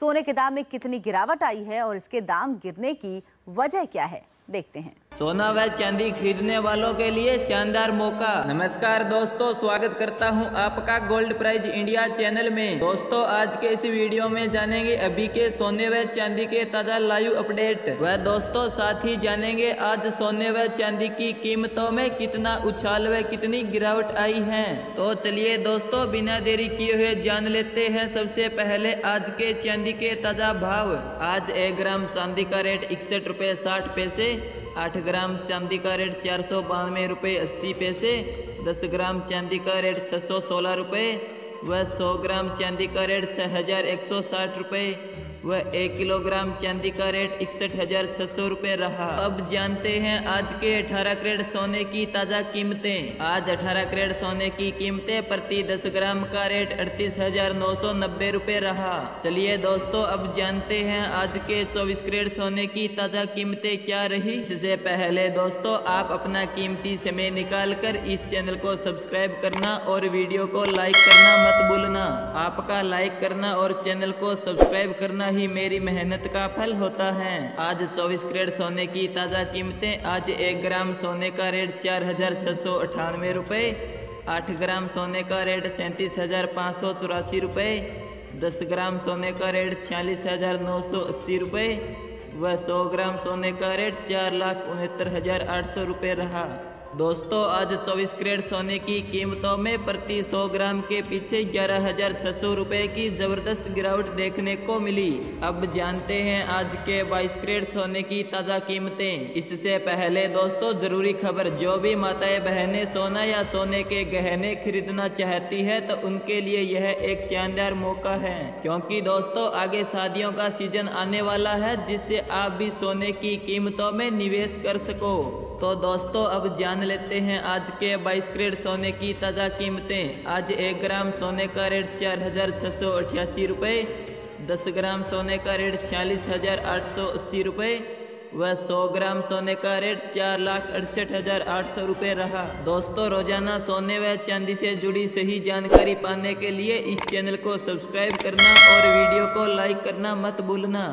सोने के दाम में कितनी गिरावट आई है और इसके दाम गिरने की वजह क्या है? देखते हैं। सोना व चांदी खरीदने वालों के लिए शानदार मौका। नमस्कार दोस्तों, स्वागत करता हूँ आपका गोल्ड प्राइज इंडिया चैनल में। दोस्तों, आज के इस वीडियो में जानेंगे अभी के सोने व चांदी के ताज़ा लाइव अपडेट। व दोस्तों, साथ ही जानेंगे आज सोने व चांदी की कीमतों में कितना उछाल व कितनी गिरावट आई है। तो चलिए दोस्तों, बिना देरी किए हुए जान लेते हैं सबसे पहले आज के चांदी के ताज़ा भाव। आज एक ग्राम चांदी का रेट इकसठ रुपए साठ पैसे आठ ग्राम चांदी का रेट चार सौ बानवे रुपये अस्सी पैसे, दस ग्राम चांदी का रेट छः सौ सोलह रुपये व सौ ग्राम चांदी का रेट छः हज़ार एक सौ साठ रुपये। व एक किलोग्राम चांदी का रेट इकसठ हज़ार छह सौ रूपए रहा। अब जानते हैं आज के 18 क्रेड सोने की ताज़ा कीमतें। आज 18 क्रेड सोने की कीमतें प्रति 10 ग्राम का रेट अड़तीस हज़ार नौ सौ नब्बे रूपए रहा। चलिए दोस्तों, अब जानते हैं आज के 24 क्रेड सोने की ताज़ा कीमतें क्या रही। इससे पहले दोस्तों, आप अपना कीमती समय निकाल कर इस चैनल को सब्सक्राइब करना और वीडियो को लाइक करना मत भूलना। आपका लाइक करना और चैनल को सब्सक्राइब करना ही मेरी मेहनत का फल होता है। आज 24 क्रेड सोने की ताज़ा कीमतें, आज एक ग्राम सोने का रेट चार हज़ार छः सौ अठानवे रुपये आठ ग्राम सोने का रेट सैंतीस हज़ार पाँच सौ चौरासी रुपये दस ग्राम सोने का रेट छियालीस हज़ार नौ सौ अस्सी रुपये व सौ ग्राम सोने का रेट चार लाख उनहत्तर हज़ार आठ सौ रुपये रहा। दोस्तों, आज 24 क्रेड सोने की कीमतों में प्रति 100 ग्राम के पीछे ग्यारह हज़ार छह सौ रुपए की ज़बरदस्त गिरावट देखने को मिली। अब जानते हैं आज के 22 क्रेड सोने की ताज़ा कीमतें। इससे पहले दोस्तों, ज़रूरी खबर, जो भी माताएँ बहनें सोना या सोने के गहने खरीदना चाहती है तो उनके लिए यह एक शानदार मौका है। क्योंकि दोस्तों, आगे शादियों का सीज़न आने वाला है, जिससे आप भी सोने की कीमतों में निवेश कर सको। तो दोस्तों, अब जान लेते हैं। आज के 22 क्रेड सोने की ताज़ा कीमतें। आज एक ग्राम सोने का रेट चार हज़ार छः सौ अठासी रुपये। दस ग्राम सोने का रेट छियालीस हज़ार आठ सौ अस्सी रुपये। व सौ ग्राम सोने का रेट चार लाख अड़सठ हज़ार आठ सौ रुपये रहा। दोस्तों, रोज़ाना सोने व चांदी से जुड़ी सही जानकारी पाने के लिए इस चैनल को सब्सक्राइब करना और वीडियो को लाइक करना मत भूलना।